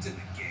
to the game.